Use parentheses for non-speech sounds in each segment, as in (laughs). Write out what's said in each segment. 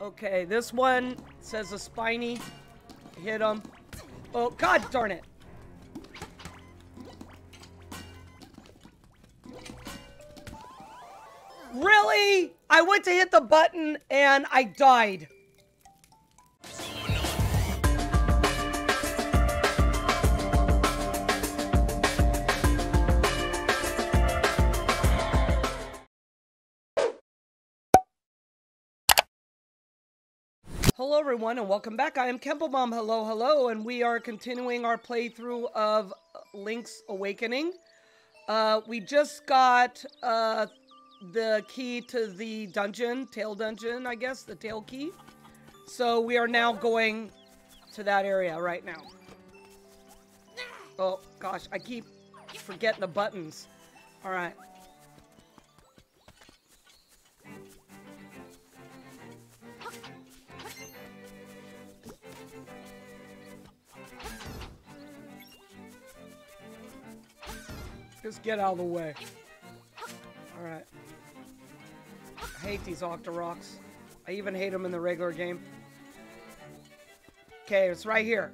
Okay, this one says a spiny. Hit him. Oh, god darn it. Really? I went to hit the button and I died. Hello everyone and welcome back. I am Kenpomom. Hello, hello, and we are continuing our playthrough of Link's Awakening. Uh, we just got uh, the key to the dungeon, tail dungeon, I guess, the tail key. So we are now going to that area right now. Oh gosh, I keep forgetting the buttons. All right. Just get out of the way. Alright. I hate these Octoroks. I even hate them in the regular game. Okay, it's right here.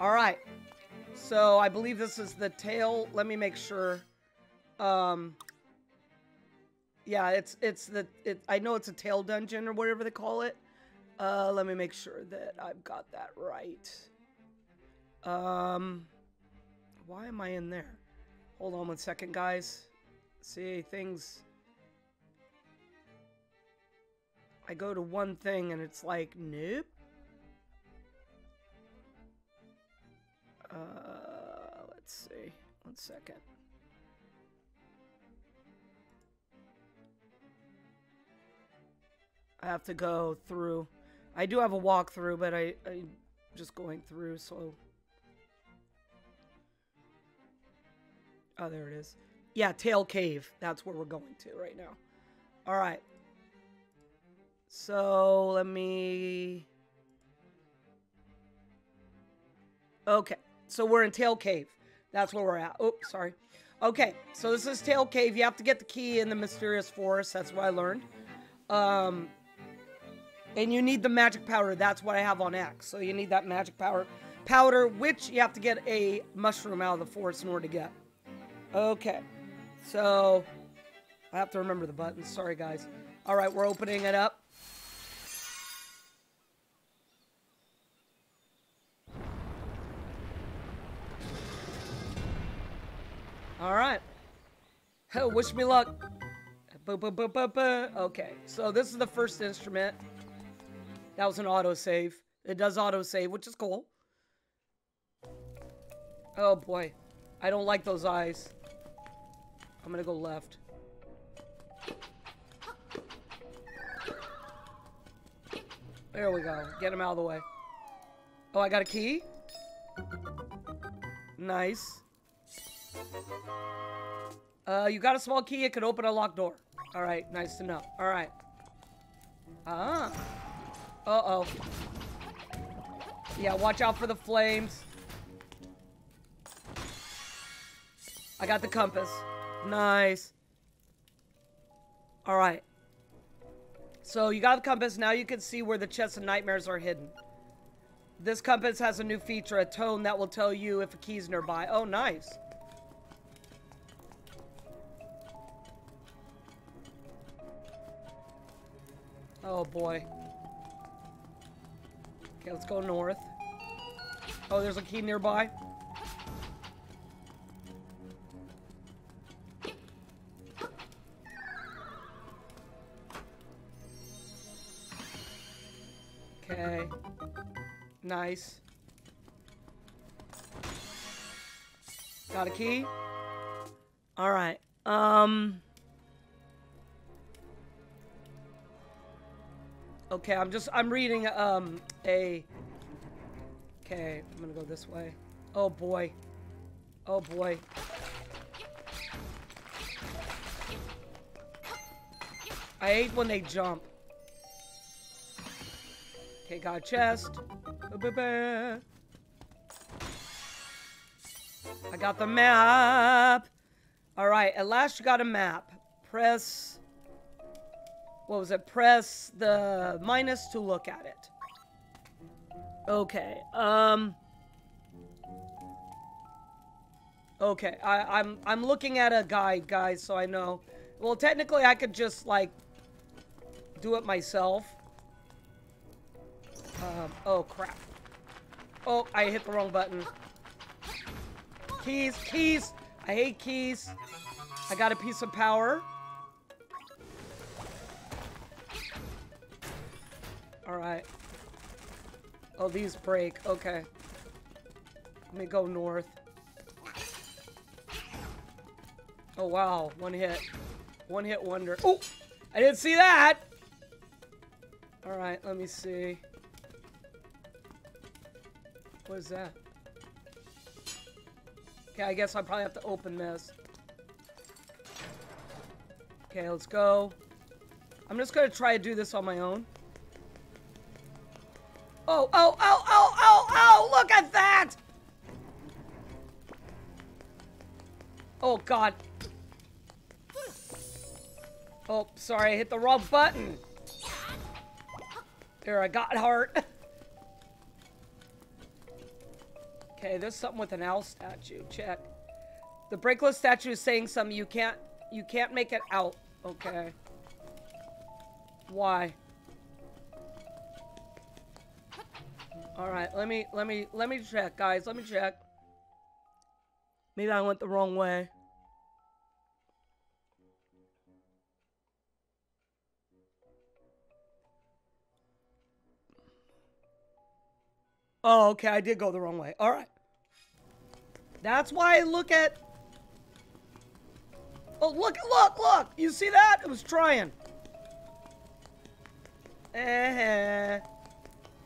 Alright. So, I believe this is the tail. Let me make sure. Um... Yeah, it's it's the it. I know it's a tail dungeon or whatever they call it. Uh, let me make sure that I've got that right. Um, why am I in there? Hold on one second, guys. See, things... I go to one thing and it's like, nope. Uh, let's see. One second. I have to go through. I do have a walkthrough, but I, I'm just going through, so... Oh, there it is. Yeah, Tail Cave. That's where we're going to right now. All right. So, let me... Okay. So, we're in Tail Cave. That's where we're at. Oh, sorry. Okay. So, this is Tail Cave. You have to get the key in the Mysterious Forest. That's what I learned. Um, and you need the magic powder. That's what I have on X. So, you need that magic powder, powder, which you have to get a mushroom out of the forest in order to get. Okay. So, I have to remember the buttons. Sorry, guys. All right, we're opening it up. All right. Oh, wish me luck. Okay, so this is the first instrument. That was an autosave. It does autosave, which is cool. Oh boy. I don't like those eyes. I'm gonna go left. There we go. Get him out of the way. Oh, I got a key? Nice. Uh, you got a small key. It could open a locked door. All right, nice to know. All right. Ah. Uh-oh. Yeah, watch out for the flames. I got the compass. Nice. All right. So you got the compass. Now you can see where the chests of nightmares are hidden. This compass has a new feature, a tone that will tell you if a key's nearby. Oh, nice. Oh, boy. Okay, let's go north. Oh, there's a key nearby. Nice. Got a key? Alright. Um... Okay, I'm just, I'm reading, um, a... Okay, I'm gonna go this way. Oh boy. Oh boy. I hate when they jump. Okay, got a chest. I got the map. All right, at last you got a map. Press what was it? Press the minus to look at it. Okay. Um. Okay, I, I'm I'm looking at a guide, guys, so I know. Well, technically, I could just like do it myself. Um, oh crap! Oh, I hit the wrong button. Keys, keys. I hate keys. I got a piece of power. Alright. Oh, these break. Okay. Let me go north. Oh, wow. One hit. One hit wonder. Oh! I didn't see that! Alright, let me see. What is that? Okay, I guess I probably have to open this. Okay, let's go. I'm just gonna try to do this on my own. Oh, oh, oh, oh, oh, oh, look at that! Oh, God. Oh, sorry, I hit the wrong button. There, I got heart. (laughs) okay, there's something with an owl statue. Check. The beakless statue is saying something. You can't, you can't make it out. Okay. Why? All right, let me let me let me check, guys. Let me check. Maybe I went the wrong way. Oh, okay, I did go the wrong way. All right. That's why I look at... Oh, look, look, look! You see that? It was trying. Eh.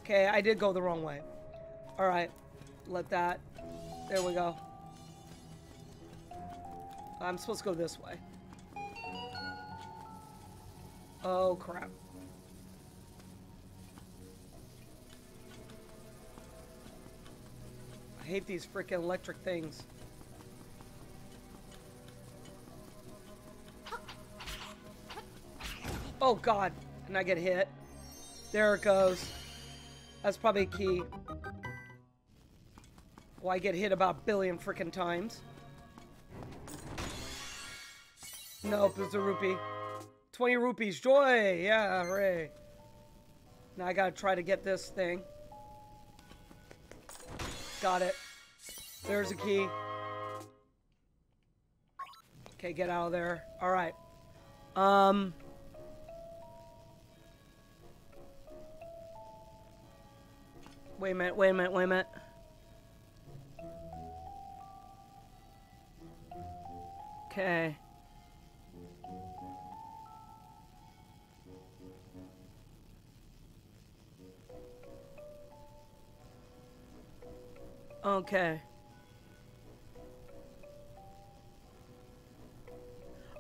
Okay, I did go the wrong way. Alright. Let that... There we go. I'm supposed to go this way. Oh, crap. I hate these freaking electric things. Oh, God. And I get hit. There it goes. That's probably a key. Well, I get hit about a billion freaking times. Nope, it's a rupee. 20 rupees. Joy! Yeah, hooray. Now I gotta try to get this thing. Got it. There's a key. Okay, get out of there. Alright. Um... Wait a minute, wait a minute, wait a minute. Okay. Okay.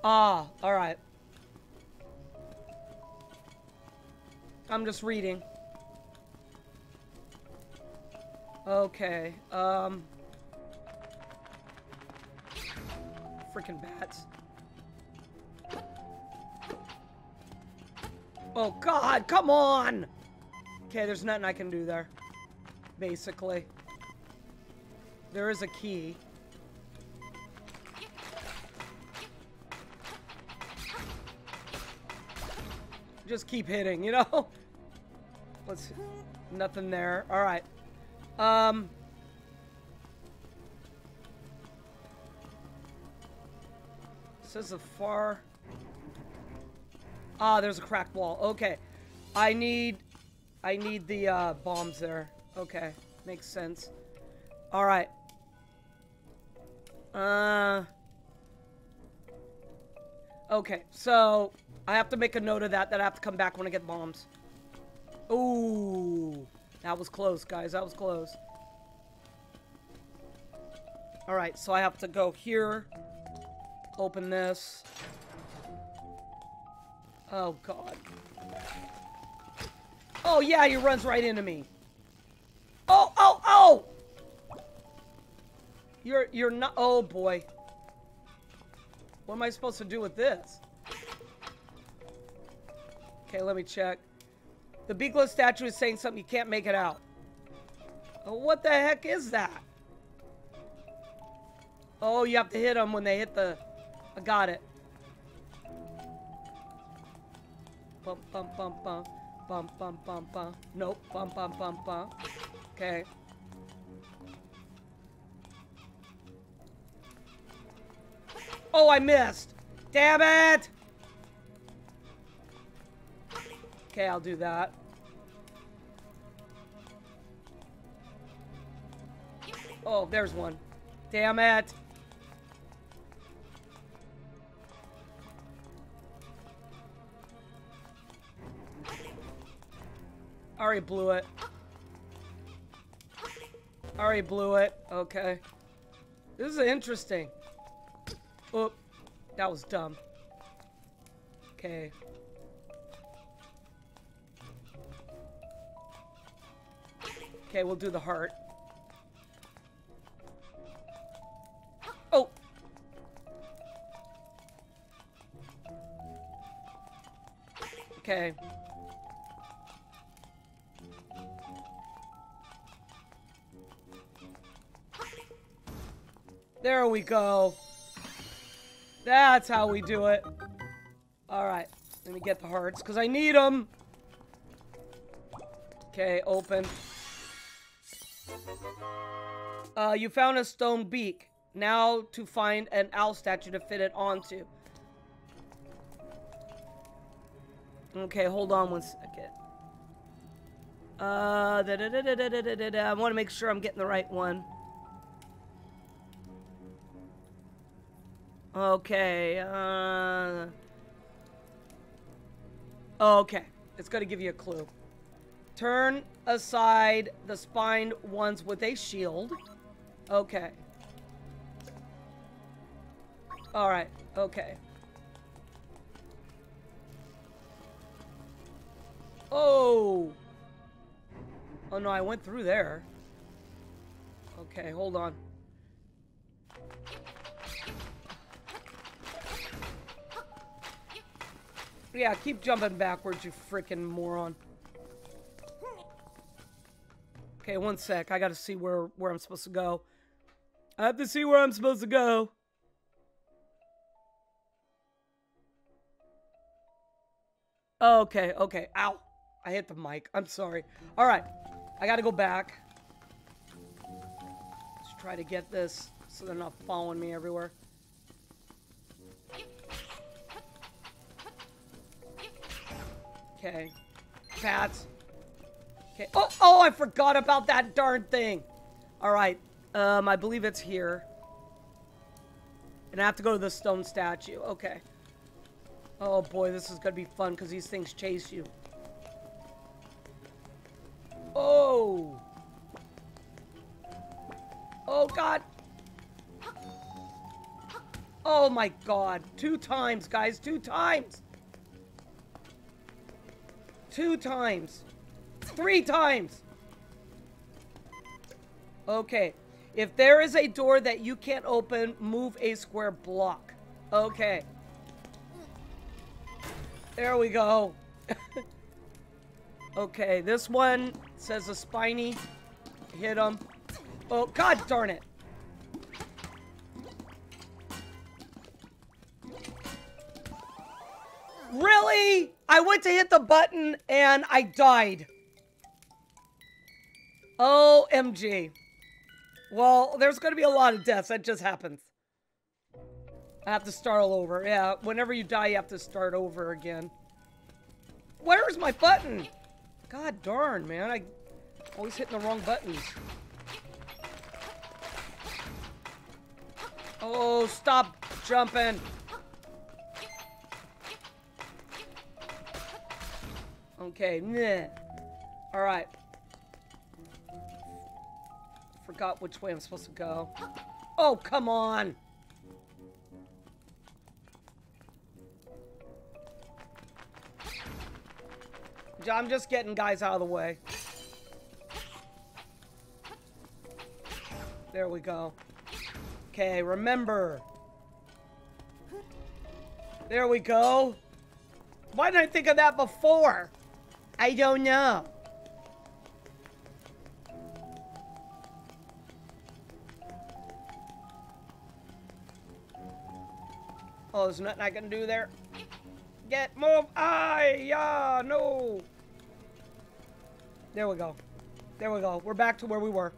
Ah, alright. I'm just reading. Okay, um... Freaking bats. Oh god, come on! Okay, there's nothing I can do there. Basically. There is a key. Just keep hitting, you know? (laughs) Let's... Nothing there. Alright. Um. Is a far. Ah, there's a cracked wall. Okay. I need... I need the uh, bombs there. Okay. Makes sense. Alright. Uh... Okay, so I have to make a note of that, that I have to come back when I get bombs. Ooh. That was close, guys. That was close. Alright, so I have to go here. Open this. Oh, God. Oh, yeah, he runs right into me. You're, you're not, oh, boy. What am I supposed to do with this? Okay, let me check. The beakless statue is saying something you can't make it out. Oh, what the heck is that? Oh, you have to hit them when they hit the... I got it. Bum, bum, bum, bum. Bum, bum, bum, bum. Nope. Bum, bum, bum, bum. Okay. Oh, I missed. Damn it! Okay, I'll do that. Oh, there's one. Damn it. Already blew it. Already blew it. Okay. This is interesting. Oop. That was dumb. Okay. Okay, we'll do the heart. Oh! Okay. There we go. That's how we do it. All right. Let me get the hearts because I need them. Okay, open. Uh, you found a stone beak. Now to find an owl statue to fit it onto. Okay, hold on one second. Uh, da -da -da. I want to make sure I'm getting the right one. Okay, uh... Okay, it's to give you a clue. Turn aside the spined ones with a shield. Okay. Alright, okay. Oh! Oh no, I went through there. Okay, hold on. Yeah, keep jumping backwards, you freaking moron. Okay, one sec. I gotta see where, where I'm supposed to go. I have to see where I'm supposed to go. Okay, okay. Ow. I hit the mic. I'm sorry. All right. I gotta go back. Let's try to get this so they're not following me everywhere. Okay. Bats. Okay. Oh, oh, I forgot about that darn thing. All right. Um, I believe it's here. And I have to go to the stone statue. Okay. Oh boy, this is gonna be fun because these things chase you. Oh! Oh god! Oh my god. Two times, guys. Two times! Two times. Three times. Okay. If there is a door that you can't open, move a square block. Okay. There we go. (laughs) okay, this one says a spiny. Hit him. Oh, god darn it. Really? I went to hit the button and I died. OMG. Well, there's going to be a lot of deaths. That just happens. I have to start all over. Yeah, whenever you die, you have to start over again. Where's my button? God darn, man. I always hitting the wrong buttons. Oh, stop jumping. Okay, meh. Alright. Forgot which way I'm supposed to go. Oh, come on! I'm just getting guys out of the way. There we go. Okay, remember. There we go. Why didn't I think of that before? I don't know. Oh, there's nothing I can do there. Get, move, I, yeah, no. There we go. There we go. We're back to where we were.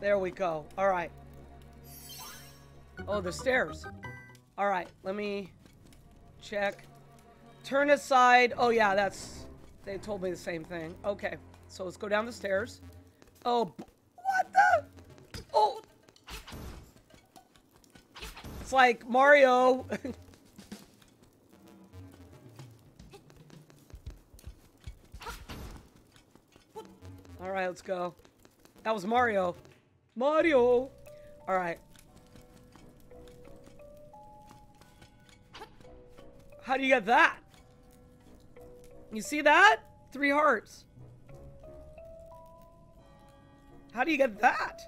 There we go. All right. Oh, the stairs. All right, let me check. Turn aside. Oh, yeah, that's... They told me the same thing. Okay, so let's go down the stairs. Oh, what the? Oh. It's like Mario. (laughs) All right, let's go. That was Mario. Mario! Alright. How do you get that? You see that? Three hearts. How do you get that?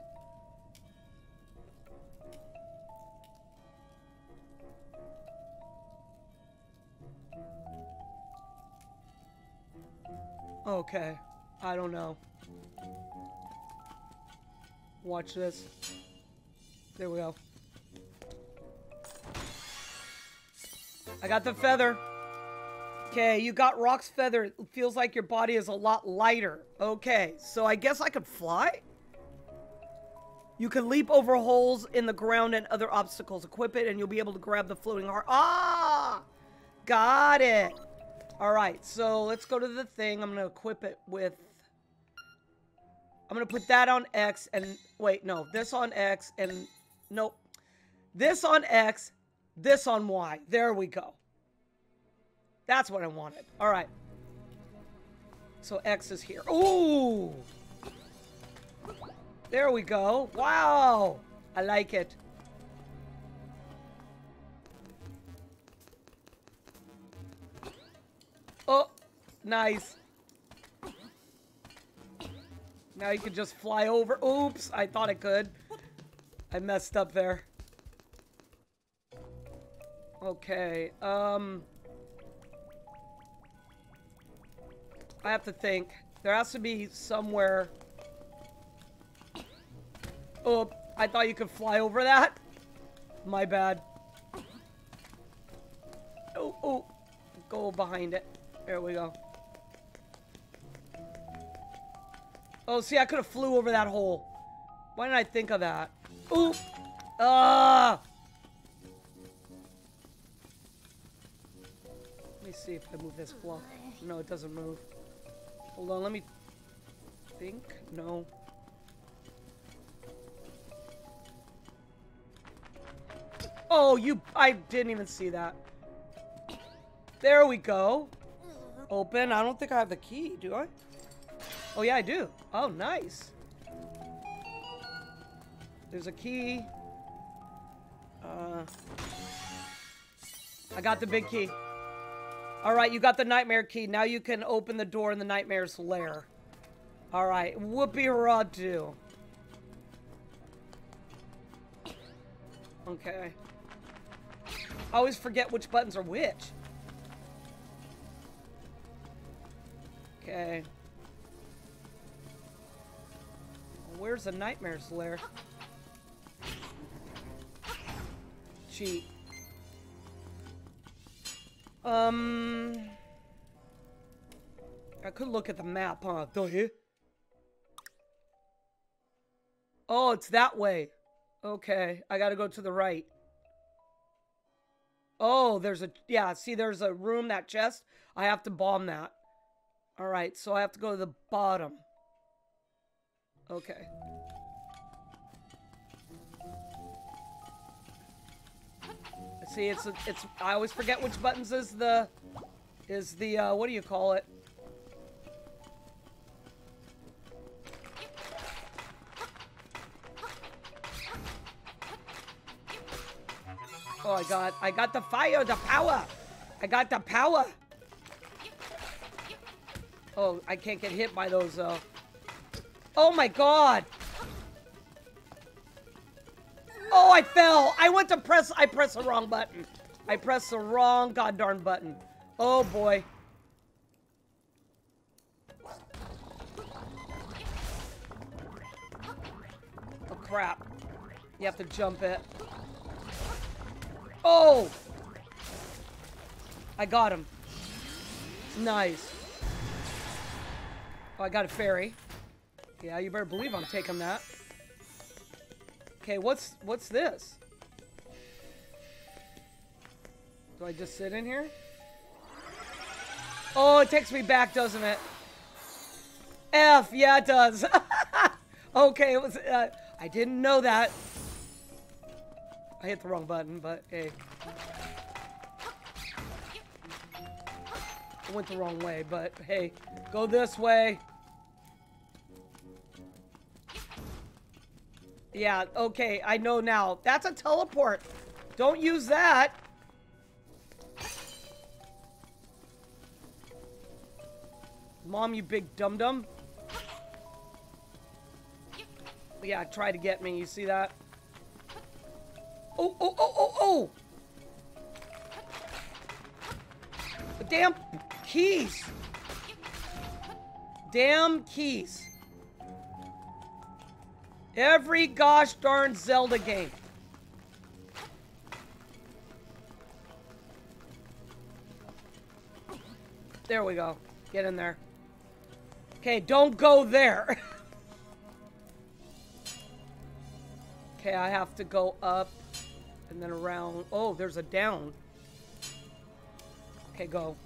Okay. I don't know. Watch this. There we go. I got the feather. Okay, you got Roc's feather. It feels like your body is a lot lighter. Okay, so I guess I could fly? You can leap over holes in the ground and other obstacles. Equip it and you'll be able to grab the floating heart. Ah! Got it. All right, so let's go to the thing. I'm going to equip it with I'm going to put that on X and... Wait, no. This on X and... Nope. This on X. This on Y. There we go. That's what I wanted. All right. So X is here. Ooh! There we go. Wow! I like it. Oh, nice. Now you can just fly over. Oops, I thought I could. I messed up there. Okay, um... I have to think. There has to be somewhere... Oh, I thought you could fly over that. My bad. Oh, oh. Go behind it. There we go. Oh, see, I could have flew over that hole. Why didn't I think of that? Ooh! Ah! Let me see if I move this block. No, it doesn't move. Hold on, let me think. No. Oh, you... I didn't even see that. There we go. Open. I don't think I have the key, do I? Oh, yeah, I do. Oh, nice. There's a key. Uh, I got the big key. All right, you got the nightmare key. Now you can open the door in the nightmare's lair. All right, whoopee hurrah do. Okay. I always forget which buttons are which. Okay. Where's the Nightmare's lair? Cheat. Um... I could look at the map, huh? Don't you? Oh, it's that way. Okay, I gotta go to the right. Oh, there's a... Yeah, see, there's a room, that chest. I have to bomb that. Alright, so I have to go to the bottom. Okay. See, it's it's. I always forget which buttons is the is the uh, what do you call it? Oh, I got I got the fire, the power. I got the power. Oh, I can't get hit by those uh Oh my god! Oh, I fell. I went to press. I pressed the wrong button. I pressed the wrong god darn button. Oh boy. Oh crap. You have to jump it. Oh! I got him. Nice. Oh, I got a fairy. Yeah, you better believe I'm taking that. Okay, what's what's this? Do I just sit in here? Oh, it takes me back, doesn't it? F, yeah, it does. (laughs) okay, it was. Uh, I didn't know that. I hit the wrong button, but hey. I went the wrong way, but hey, go this way. Yeah, okay, I know now. That's a teleport. Don't use that. Mom, you big dum-dum. Yeah, try to get me. You see that? Oh, oh, oh, oh, oh! Damn keys! Damn keys. Every gosh darn Zelda game. There we go. Get in there. Okay, don't go there. (laughs) okay, I have to go up and then around. Oh, there's a down. Okay, go.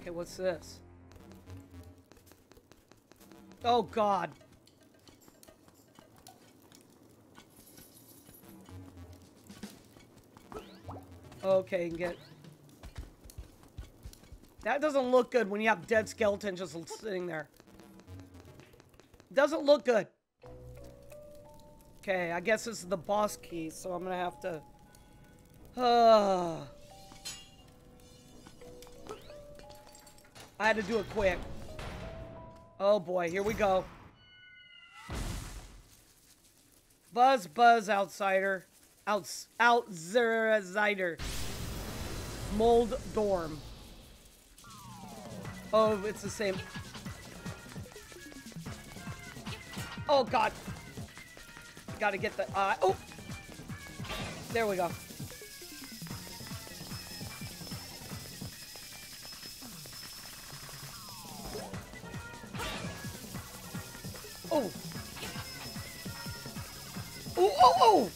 Okay, what's this? Oh, God. Okay, and get... That doesn't look good when you have dead skeletons just sitting there. Doesn't look good. Okay, I guess this is the boss key, so I'm gonna have to... Uh, I had to do it quick. Oh boy, here we go. Buzz, buzz, outsider. Outs, outsider. Mold dorm. Oh, it's the same. Oh god. Gotta get the eye. Uh, oh! There we go. Oh. Oh, oh, oh!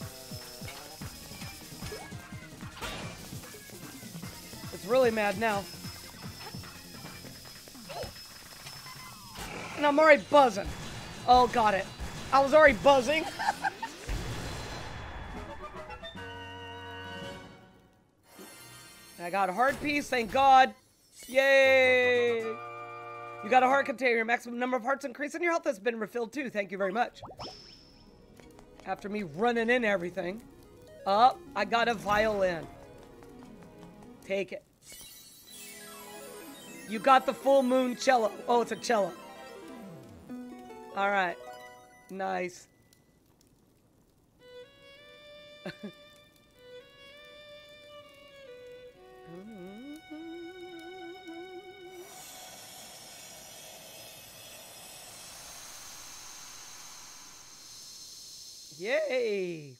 It's really mad now. And I'm already buzzing. Oh, got it. I was already buzzing. (laughs) I got a heart piece, thank God. Yay! You got a heart container. Your maximum number of hearts increase and your health has been refilled too. Thank you very much. After me running in everything. Oh, I got a violin. Take it. You got the full moon cello. Oh, it's a cello. All right. Nice. (laughs) Yay!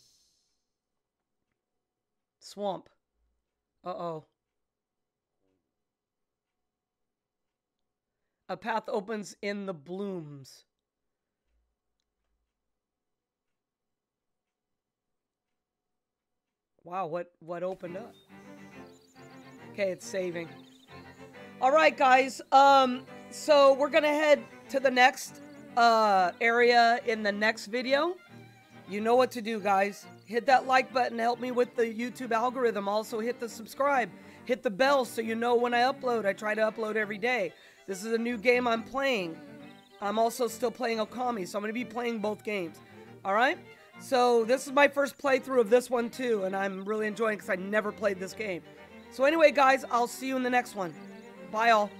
Swamp. Uh-oh. A path opens in the blooms. Wow, what what opened up? Okay, it's saving. All right, guys. Um, so we're gonna head to the next uh area in the next video. You know what to do, guys. Hit that like button, help me with the YouTube algorithm. Also, hit the subscribe, hit the bell so you know when I upload. I try to upload every day. This is a new game I'm playing. I'm also still playing Okami, so I'm going to be playing both games. All right? So, this is my first playthrough of this one, too, and I'm really enjoying because I never played this game. So, anyway, guys, I'll see you in the next one. Bye, all.